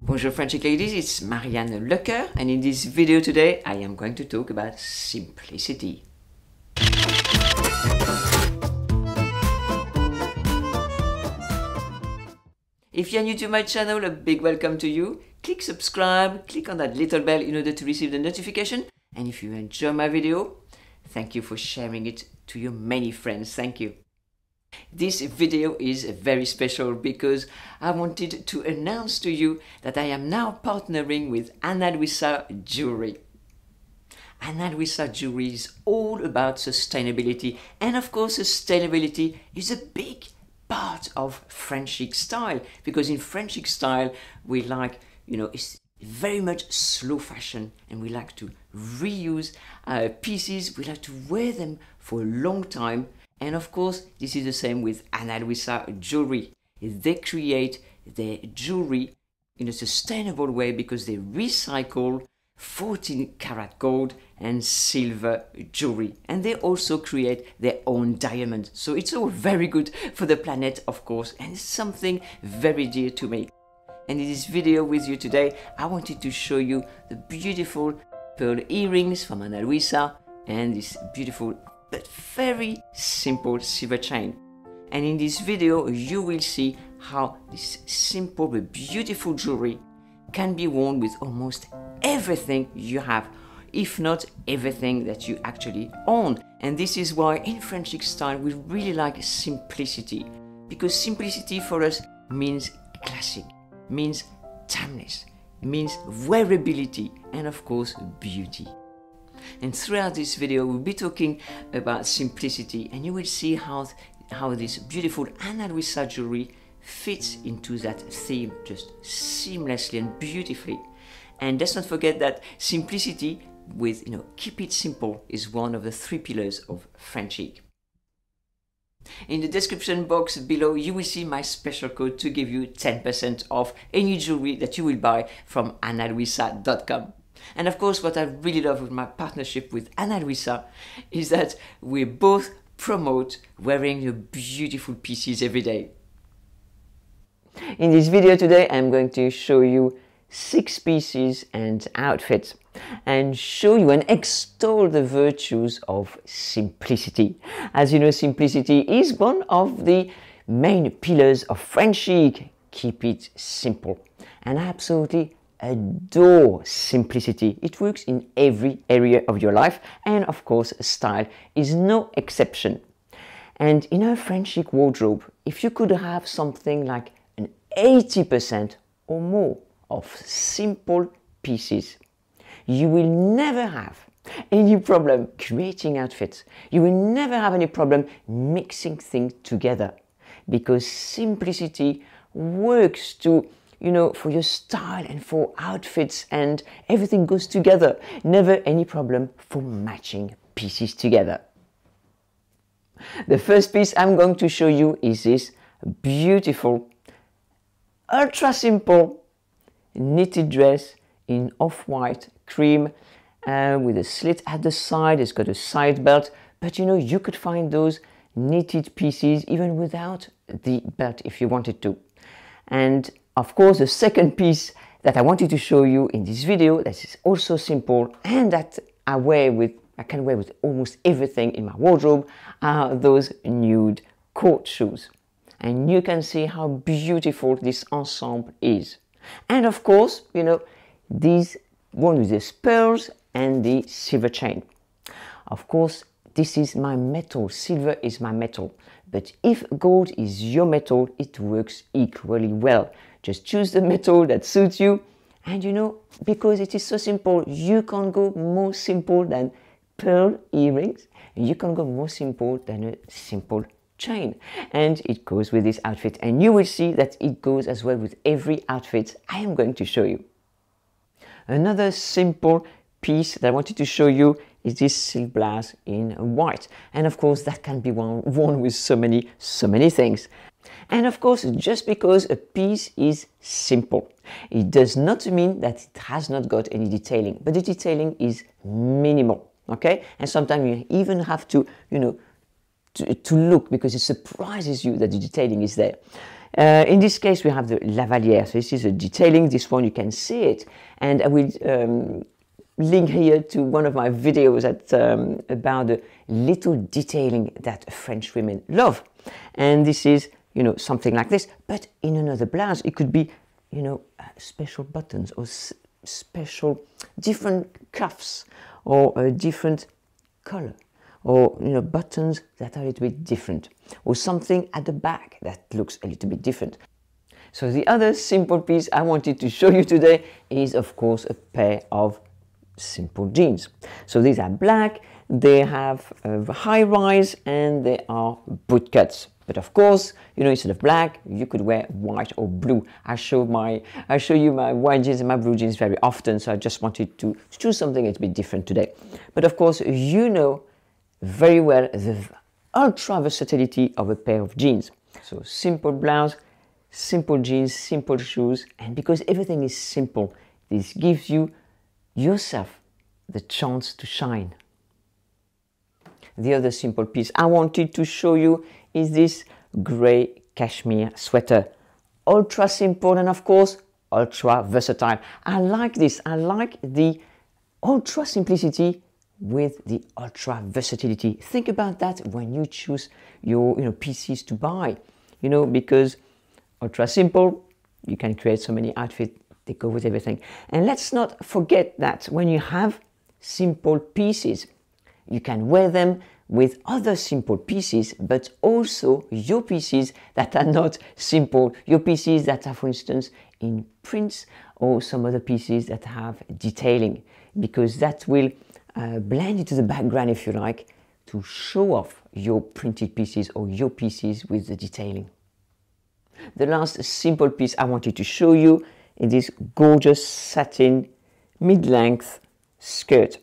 Bonjour French ladies, it's Marie-Anne Lecoeur and in this video today I am going to talk about simplicity. If you're new to my channel, a big welcome to you. Click subscribe, click on that little bell in order to receive the notification. And if you enjoy my video, thank you for sharing it to your many friends. Thank you. This video is very special because I wanted to announce to you that I am now partnering with Ana Luisa Jewelry. Ana Luisa Jewelry is all about sustainability and of course sustainability is a big part of French chic style because in French chic style we like, you know, it's very much slow fashion and we like to reuse uh, pieces, we like to wear them for a long time and of course, this is the same with Ana Luisa jewelry. They create their jewelry in a sustainable way because they recycle 14 karat gold and silver jewelry. And they also create their own diamond. So it's all very good for the planet, of course, and it's something very dear to me. And in this video with you today, I wanted to show you the beautiful pearl earrings from Ana Luisa and this beautiful but very simple silver chain. And in this video, you will see how this simple but beautiful jewelry can be worn with almost everything you have, if not everything that you actually own. And this is why in French style we really like simplicity, because simplicity for us means classic, means timeless, means wearability, and of course beauty. And throughout this video, we'll be talking about simplicity and you will see how, how this beautiful Ana Luisa jewelry fits into that theme just seamlessly and beautifully. And let's not forget that simplicity with, you know, keep it simple is one of the three pillars of French chic. In the description box below, you will see my special code to give you 10% off any jewelry that you will buy from analuisa.com. And of course, what I really love with my partnership with Ana Luisa is that we both promote wearing your beautiful pieces every day. In this video today, I'm going to show you six pieces and outfits and show you and extol the virtues of simplicity. As you know, simplicity is one of the main pillars of French chic. Keep it simple. And I absolutely adore simplicity. It works in every area of your life, and of course, style is no exception. And in a French chic wardrobe, if you could have something like an 80% or more of simple pieces, you will never have any problem creating outfits. You will never have any problem mixing things together because simplicity works to you know, for your style and for outfits and everything goes together. Never any problem for matching pieces together. The first piece I'm going to show you is this beautiful, ultra simple knitted dress in off-white cream uh, with a slit at the side. It's got a side belt, but you know, you could find those knitted pieces even without the belt if you wanted to. And of course, the second piece that I wanted to show you in this video that is also simple and that I wear with I can wear with almost everything in my wardrobe are those nude court shoes. And you can see how beautiful this ensemble is. And of course, you know, these one with the pearls and the silver chain. Of course, this is my metal, silver is my metal. But if gold is your metal, it works equally well. Just choose the metal that suits you. And you know, because it is so simple, you can't go more simple than pearl earrings. You can go more simple than a simple chain. And it goes with this outfit. And you will see that it goes as well with every outfit I am going to show you. Another simple piece that I wanted to show you is this silk blouse in white. And of course, that can be worn, worn with so many, so many things. And of course, just because a piece is simple, it does not mean that it has not got any detailing, but the detailing is minimal, okay? And sometimes you even have to, you know, to, to look because it surprises you that the detailing is there. Uh, in this case, we have the lavalier. So this is a detailing. This one, you can see it. And I will um, link here to one of my videos at, um, about the little detailing that French women love. And this is, you know, something like this. But in another blouse, it could be, you know, uh, special buttons or special different cuffs or a different color or you know buttons that are a little bit different or something at the back that looks a little bit different so the other simple piece i wanted to show you today is of course a pair of simple jeans so these are black they have a high rise and they are boot cuts but of course, you know, instead of black, you could wear white or blue. I show my, I show you my white jeans and my blue jeans very often, so I just wanted to choose something a bit different today. But of course, you know very well the ultra versatility of a pair of jeans. So simple blouse, simple jeans, simple shoes, and because everything is simple, this gives you yourself the chance to shine. The other simple piece I wanted to show you is this gray cashmere sweater. Ultra simple and of course ultra versatile. I like this. I like the ultra simplicity with the ultra versatility. Think about that when you choose your you know pieces to buy. You know because ultra simple, you can create so many outfits they go with everything. And let's not forget that when you have simple pieces, you can wear them with other simple pieces, but also your pieces that are not simple, your pieces that are, for instance, in prints or some other pieces that have detailing, because that will uh, blend into the background, if you like, to show off your printed pieces or your pieces with the detailing. The last simple piece I wanted to show you is this gorgeous satin mid-length skirt.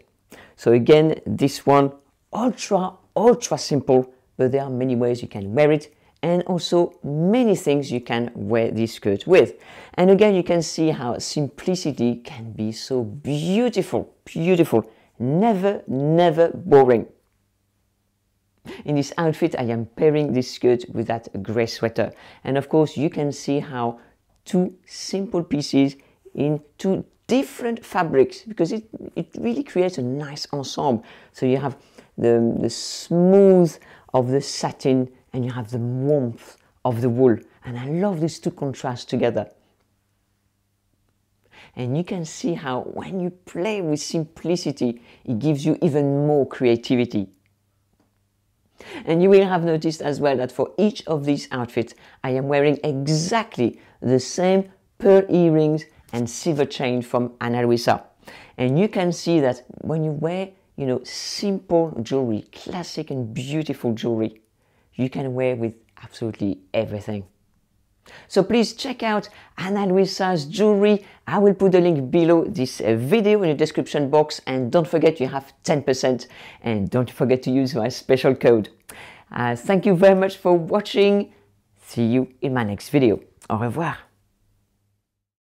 So again, this one ultra, ultra simple, but there are many ways you can wear it and also many things you can wear this skirt with. And again, you can see how simplicity can be so beautiful, beautiful, never, never boring. In this outfit, I am pairing this skirt with that grey sweater. And of course, you can see how two simple pieces in two different fabrics because it, it really creates a nice ensemble. So you have the, the smooth of the satin and you have the warmth of the wool. And I love these two contrasts together. And you can see how when you play with simplicity, it gives you even more creativity. And you will have noticed as well that for each of these outfits, I am wearing exactly the same pearl earrings and silver chain from Ana Luisa. And you can see that when you wear you know, simple jewelry, classic and beautiful jewelry you can wear with absolutely everything. So please check out Ana Luisa's jewelry. I will put the link below this uh, video in the description box and don't forget you have 10% and don't forget to use my special code. Uh, thank you very much for watching. See you in my next video. Au revoir.